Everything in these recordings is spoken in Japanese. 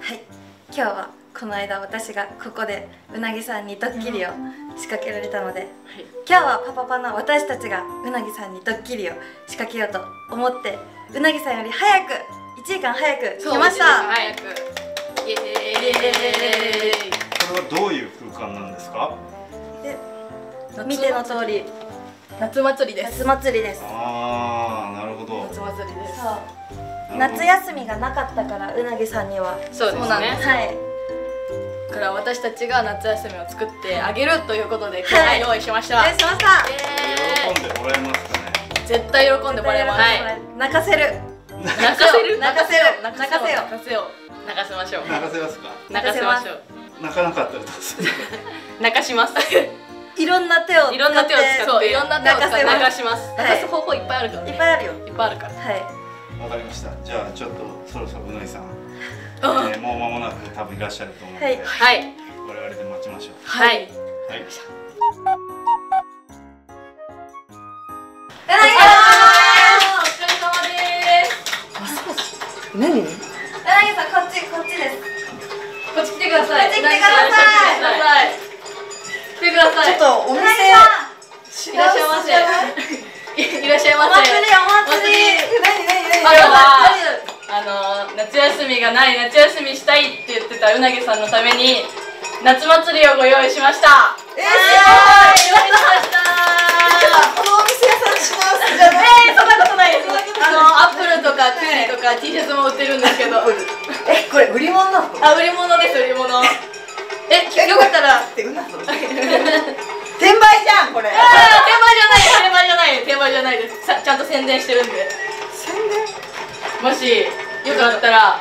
はい。今日はこの間私がここでうなぎさんにドッキリを仕掛けられたので、今日はパパパの私たちがうなぎさんにドッキリを仕掛けようと思ってうなぎさんより早く1時間早く来ました。早く。イエーイ。これはどういう空間なんですか？で見ての通り。夏祭りです。夏祭りです。ああなるほど。夏祭りです。そう。夏休みがなかったからうなぎさんには。そうですね。はい。だから私たちが夏休みを作ってあげるということで今日は用意しました、用意しました。喜んでもらえますかね。絶対喜んでもらえます。はい。泣かせる。泣かせる。泣かせよ泣かせよ泣泣かせよ泣かせましょう。泣かせますか？泣かせましょう泣かなかったらどうする？泣かしますいろんな手を使っていろんな手を使ってそういろんな手を使って泣かします。はい。泣かす方法いっぱいあるからね。いっぱいあるよ。いっぱいあるから。はい。わかりました。じゃあちょっとそろそろうなぎさん、うん。えーもう間もなく多分いらっしゃると思うので、はい。はい。我々で待ちましょう。はい。はい、うなぎさお疲れ様です。ん何？うなぎさんこっちこっちです。こっち来てください。こっち来てください来てください。ちょっとお店いらっしゃいませ。いらっしゃいおませ。祭りお祭り。何何何今日はあの夏休みがない夏休みしたいって言ってたうなぎさんのために夏祭りをご用意しました。えー、はいす用意しましたごい。このお店屋さんしますじゃないえー、そんなことない。ですあのアップルとかキュウリとか T シャツも売ってるんですけど。えこれ売り物？なのあ売り物です売り物えよかったら。ってうなの転売じゃんこれ。転売じゃない転売じゃない転売じゃないです。さちゃんと宣伝してるんで。宣伝？もしよかったら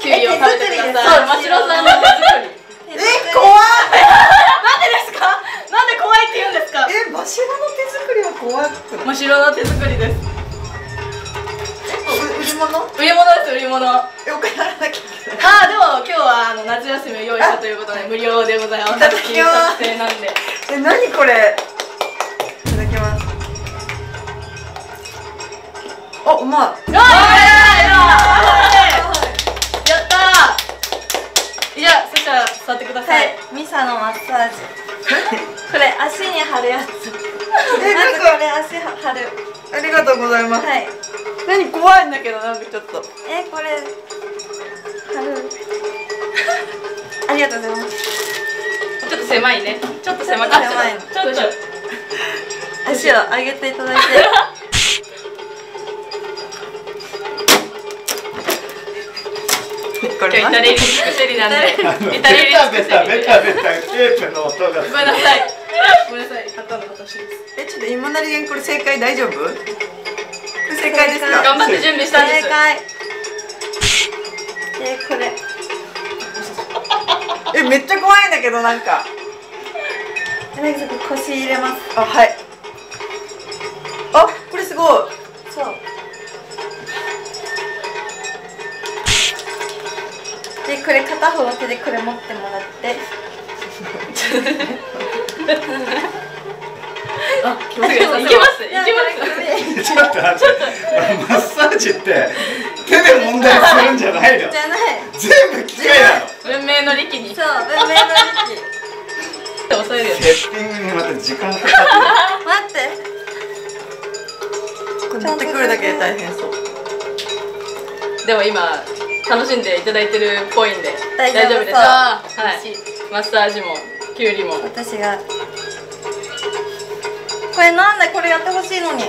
キュウリを食べてください。ましろさんの手作り。え怖い なんでですか？なんで怖いって言うんですか？え真っ白の手作りは怖くない？真っ白の手作りです。う売り物？売り物です売り物。あえお金払わなきゃいけないーでも今日はあの夏休みを用意したということで無料でございます。いただきます。作成なんでえ何これ？いただきます。あうまい。やったーじゃあそしたら座ってくださはい。いミサのマッサージ。これ足に貼るやつ。えなんかこれ足は貼る。ありがとうございます。はい。何怖いんだけどなんかちょっと。えこれありがとうございます。ちょっと狭いね。ちょっと狭かった。狭いちょっと。足を上げていただいて。これ今日イタリアリスクセリなんで。イタリアリスクセベタベリタベタベタテープの音がごめんなさいごめんなさい買ったの私ですえちょっと今なりげんこれ正解大丈夫正解ですか頑張って準備したんです正解でこれ。えめっちゃ怖いんだけどなんか。腰入れます。あはい。あこれすごい。そう。でこれ片方の手でこれ持ってもらって。あ、いけます。いけます。ちょっと待って。マッサージって手で問題するんじゃないの。じゃない。全部機械なの文明の利器に。そう文明の利押さえるよセッティングにまた時間かか器待って。これ持ってくるだけで大変そう。でも今楽しんでいただいてるっぽいんで大丈夫です。はい。マッサージもキュウリも。私が。これなんでこれやってほしいのに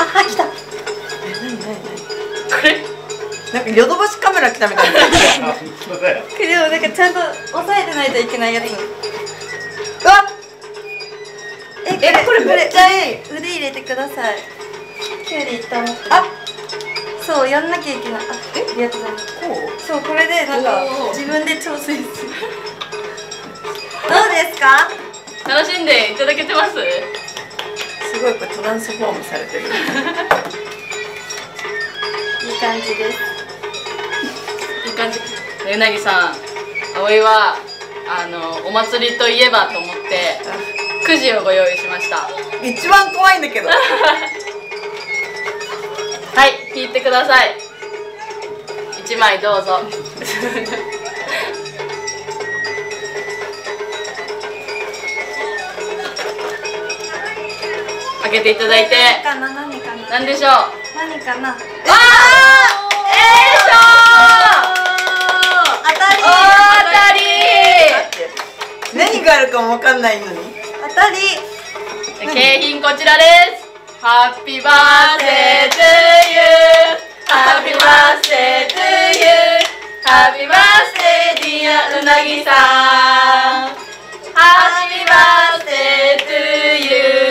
ああ来た。え何何何これ？なんかヨドバシカメラ来たみたいな。これをなんかちゃんと押さえてないといけないやつ。にうわ。ええこれめっちゃいい。腕入れてください。キュウリ一旦持って。あそうやんなきゃいけない。あえ？ありがとうございます。こそうこれでなんか自分で調整する。どうですか？楽しんでいただけてます？うすごいこれトランスフォームされてる。いい感じです。いい感じ。うなぎさん葵はあのお祭りといえばと思ってくじをご用意しました。は一番怖いんだけど。い引いてください。1枚どうぞ 開けていただいて。何かな何かな。何でしょう？何かな。わーえーしょ当たり。ー当たり。何があるかもわかんないのに。当たり。景品こちらです。 Happy birthday to you happy birthday to you happy birthday dear うなぎさん happy birthday to you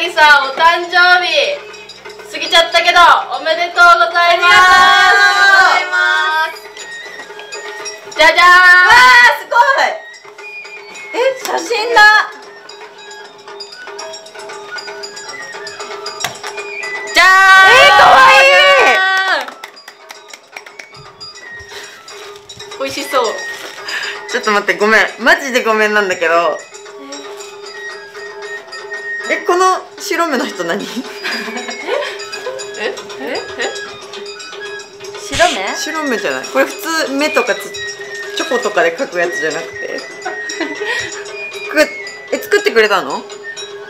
ぎさんお誕生日。過ぎちゃったけどおめでとうございます。じゃじゃーん。わあすごい。え写真だじゃーん。えーかわ美味しそう。ちょっと待ってごめん。マジでごめんなんだけど。え？この白目の人何？え？え？え？白目？白目じゃない。これ普通目とかつチョコとかで描くやつじゃなくて。え作ってくれたの？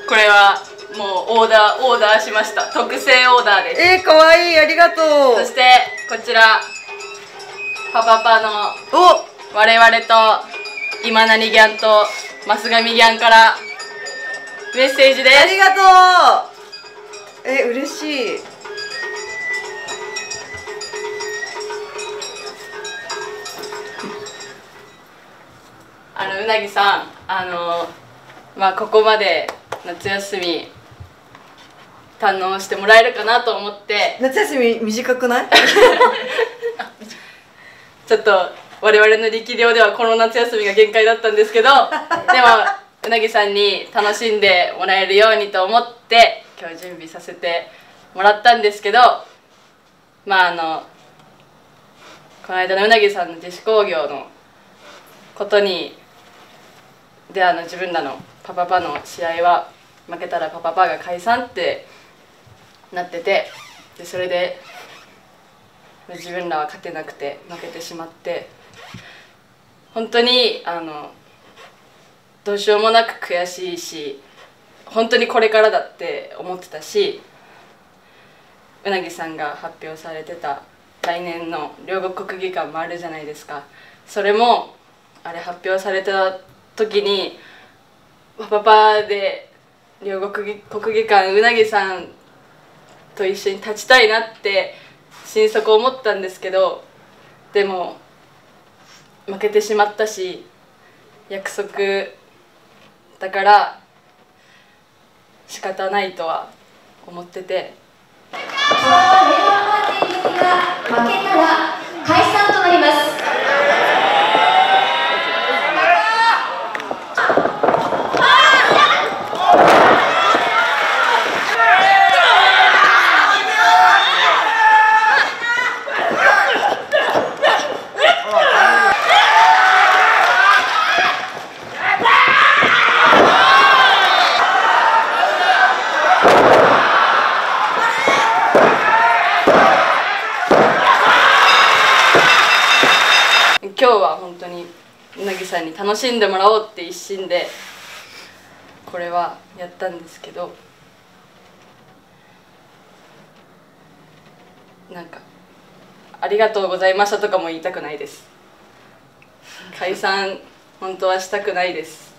これはもうオーダーオーダーしました。特製オーダーです。えー、かわいい。ありがとう。そしてこちら。パパパの。お！我々と今何ギャンとマスガミギャンからメッセージです。ありがとう。え嬉しい。あのうなぎさんあのまあここまで夏休み堪能してもらえるかなと思って。夏休み短くない？ちょっと我々の力量ではこの夏休みが限界だったんですけどでもうなぎさんに楽しんでもらえるようにと思って今日準備させてもらったんですけどまああのこの間のうなぎさんの自主興行のことにであの自分らのパパパの試合は負けたらパパパが解散ってなっててでそれで自分らは勝てなくて負けてしまって本当にあのどうしようもなく悔しいし本当にこれからだって思ってたしうなぎさんが発表されてた来年の両国国技館もあるじゃないですか。それもあれ発表された時にパパパで両国国技館うなぎさんと一緒に立ちたいなって心底思ったんですけどでも負けてしまったし約束だから仕方ないとは思ってて。負けたら解散となります今日は本当にうなぎさんに楽しんでもらおうって一心でこれはやったんですけどなんか「ありがとうございました」とかも言いたくないです。解散本当はしたくないです。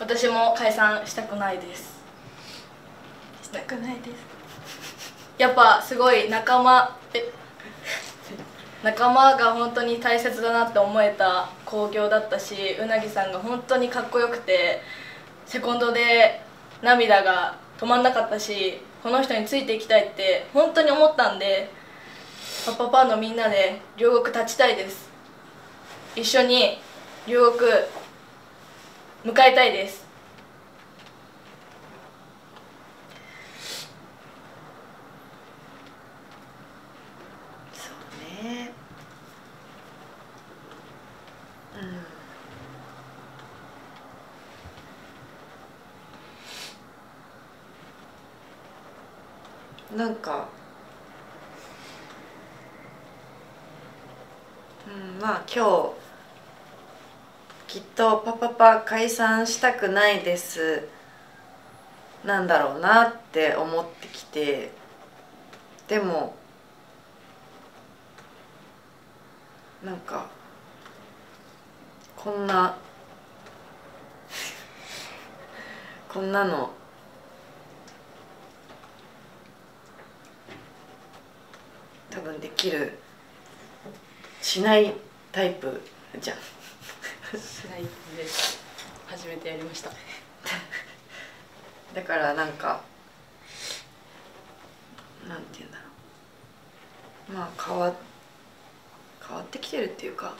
私も解散したくないです。したくないです。やっぱすごい仲間え仲間が本当に大切だなって思えた興行だったしうなぎさんが本当にかっこよくてセコンドで涙が止まんなかったしこの人についていきたいって本当に思ったんでパパパのみんなで両国立ちたいです。一緒に両国迎えたいですそうねなんかうんまあ今日きっとパパパ解散したくないです。なんだろうなって思ってきて。でもなんかこんなこんなの多分できるしないタイプじゃん。しないで初めてやりました。だからなんかなんて言うんだろう。まあ変わ変わってきてるっていうか。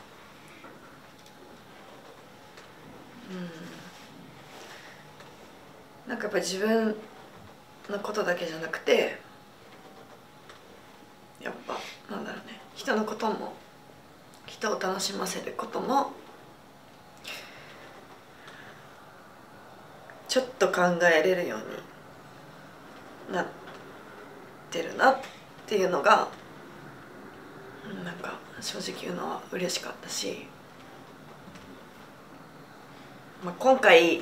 うん。なんかやっぱ自分のことだけじゃなくてやっぱなんだろうね。人のことも人を楽しませることもちょっと考えれるようになってるなっていうのがなんか正直言うのは嬉しかったし、まあ、今回、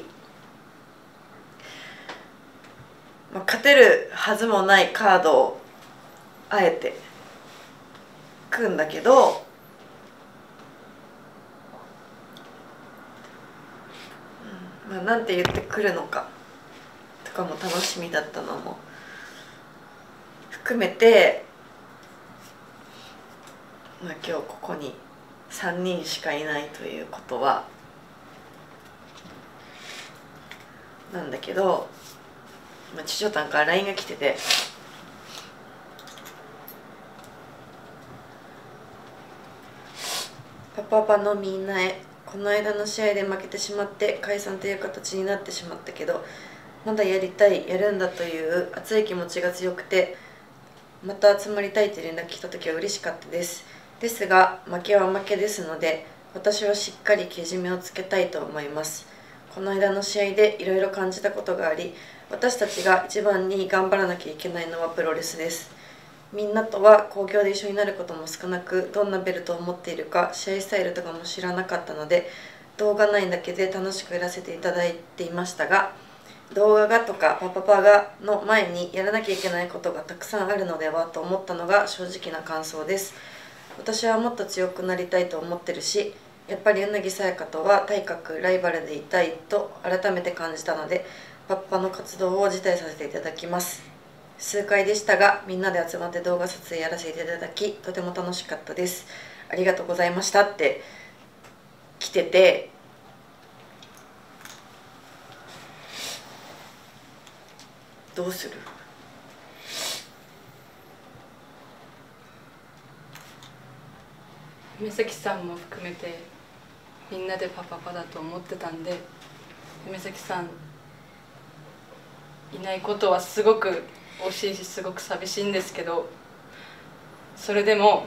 まあ、勝てるはずもないカードをあえて組んだけどまあ、なんて言ってくるのかとかも楽しみだったのも含めて、まあ、今日ここに3人しかいないということはなんだけど、まあ、ちちょたんから LINE が来てて。パパパのみんなへこの間の試合で負けてしまって解散という形になってしまったけどまだやりたいやるんだという熱い気持ちが強くてまた集まりたいと連絡来た時は嬉しかったです。ですが負けは負けですので私はしっかりけじめをつけたいと思います。この間の試合でいろいろ感じたことがあり私たちが一番に頑張らなきゃいけないのはプロレスです。みんなとは興行で一緒になることも少なくどんなベルトを持っているか試合スタイルとかも知らなかったので動画内だけで楽しくやらせていただいていましたが動画がとかパパパがの前にやらなきゃいけないことがたくさんあるのではと思ったのが正直な感想です私はもっと強くなりたいと思ってるしやっぱり柳さやかとは体格ライバルでいたいと改めて感じたのでパパの活動を辞退させていただきます数回でしたがみんなで集まって動画撮影やらせていただきとても楽しかったです。ありがとうございましたって来ててどうする？目崎さんも含めてみんなでパパパだと思ってたんで目崎さんいないことはすごく惜しいしすごく寂しいんですけどそれでも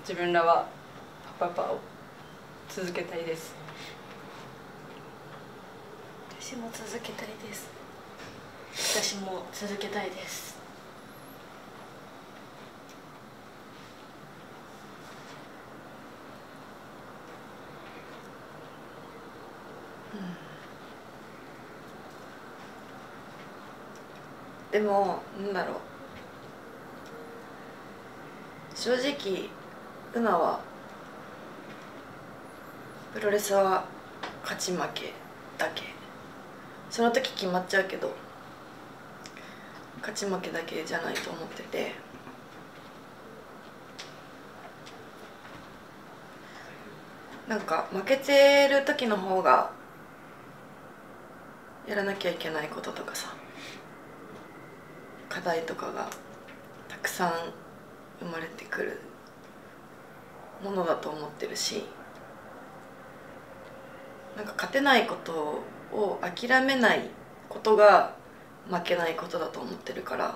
自分らはパパパを続けたいです。私も続けたいです。私も続けたいです。でもなんだろう。正直うなはプロレスは勝ち負けだけ。その時決まっちゃうけど勝ち負けだけじゃないと思ってて。なんか負けてる時の方がやらなきゃいけないこととかさ。課題とかがたくさん生まれてくるものだと思ってるしなんか勝てないことを諦めないことが負けないことだと思ってるから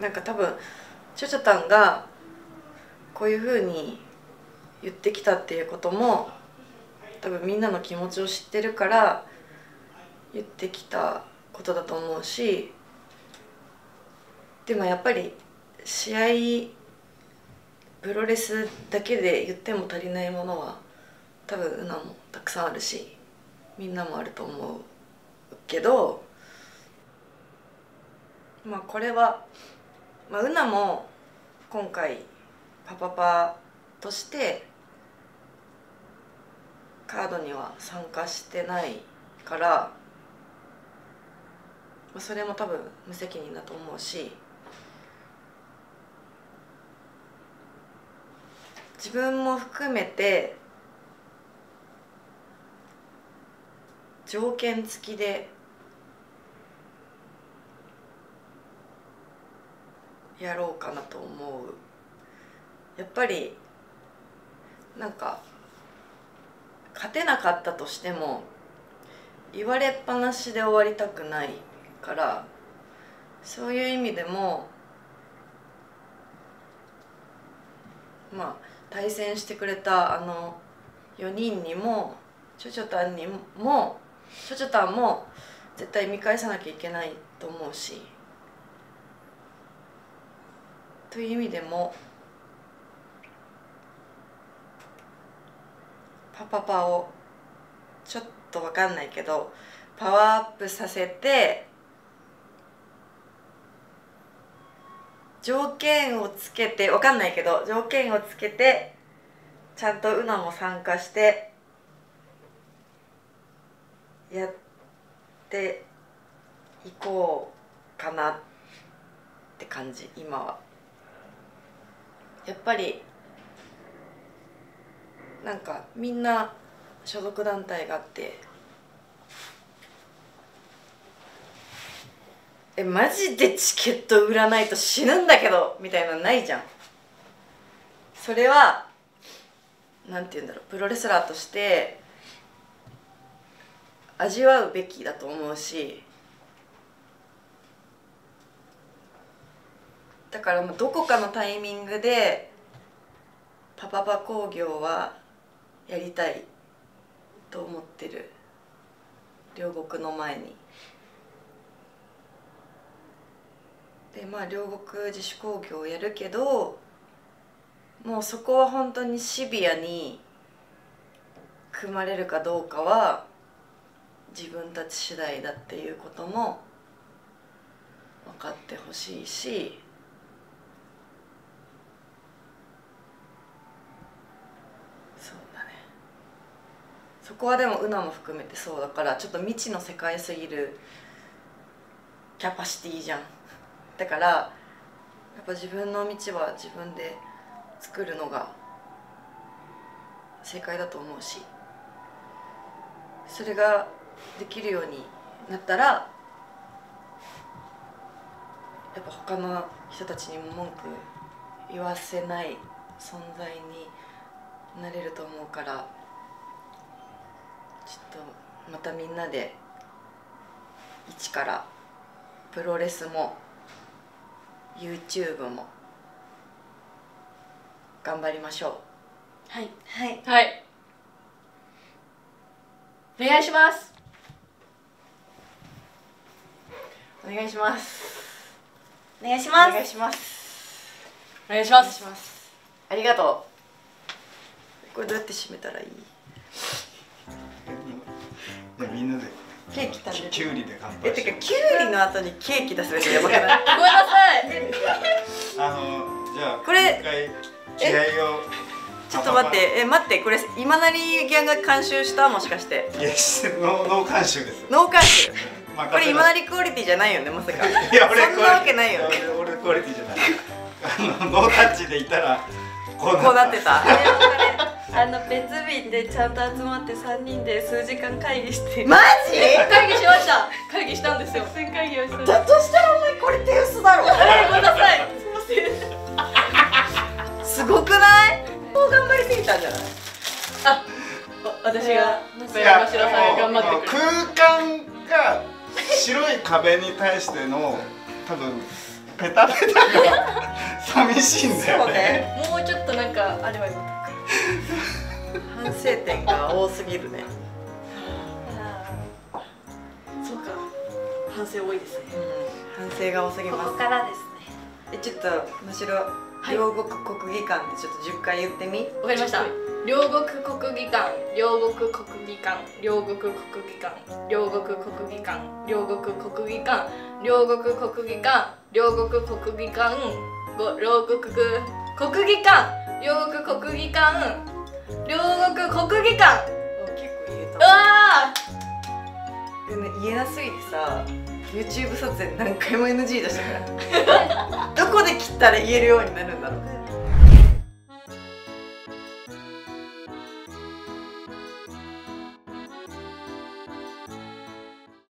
なんか多分チョチョタンがこういうふうに言ってきたっていうことも多分みんなの気持ちを知ってるから言ってきたことだと思うしでもやっぱり試合プロレスだけで言っても足りないものは多分ウナもたくさんあるしみんなもあると思うけどまあこれは、まあ、ウナも今回パパパとしてカードには参加してないから、まあ、それも多分無責任だと思うし自分も含めて条件付きでやろうかなと思う。やっぱりなんか勝てなかったとしても言われっぱなしで終わりたくないからそういう意味でもまあ対戦してくれたあの4人にもチョチョタンにもチョチョタンも絶対見返さなきゃいけないと思うしという意味でもパパパをちょっと分かんないけどパワーアップさせて条件をつけて分かんないけど条件をつけてちゃんとウナも参加してやっていこうかなって感じ今は。やっぱりなんかみんな所属団体があってえマジでチケット売らないと死ぬんだけどみたいなのないじゃん。それはなんて言うんだろう。プロレスラーとして味わうべきだと思うしだからどこかのタイミングでパパパ工業はやりたいと思ってる。両国の前に。でまあ両国自主工業をやるけどもうそこは本当にシビアに組まれるかどうかは自分たち次第だっていうことも分かってほしいしそうだね。そこはでもウナも含めてそうだからちょっと未知の世界すぎるキャパシティじゃん。だからやっぱ自分の道は自分で作るのが正解だと思うしそれができるようになったらやっぱ他の人たちにも文句言わせない存在になれると思うからちょっとまたみんなで一からプロレスも YouTube も頑張りましょはい。はい。はい。お願いします。うお願いします。お願いします。お願いします。お願いします。お願いします。ありがとう。これどうやって締めたらいい？みんなでケーキ食べるきゅうりで乾え杯してかキュウリの後にケーキ出すべきやばくないごめんなさい。あのじゃあこれ一回気合をちょっと待って。え待って。これ今成ギャンが監修したもしかして？いやしてノーノー監修です。ノー監修？まあこれ今成クオリティじゃないよねまさか。いや俺そんなわけないよね。俺俺クオリティじゃない。あのノータッチでいたらこうなってた。あの別日でちゃんと集まって3人で数時間会議して。マジ？会議しました。会議したんですよ。作戦会議をしただとしたらお前これ手薄だろ。ごめんなさい。すいません。すごくない？もう頑張りすぎたんじゃない？あ私がい小や山白さんが頑張ってくれる。空間が白い壁に対しての多分ペタペタが寂しいんだよね。そうね。もうちょっとなんかあればよかった反省点が多すぎるね。そうか。反省多いですね。うん。反省が多すぎこます。こからですね。えちょっとむしろはい。両国国技館ってちょっと10回言ってみ。わかりました両国国技館両国国技館両国国技館両国国技館両国国技館両国国技館両国国技館ご両国国国技館両国国技館両国国技館。結構言えうたわでも言えなすぎてさ YouTube 撮影何回も NG 出したから。どこで切ったら言えるようになるんだろう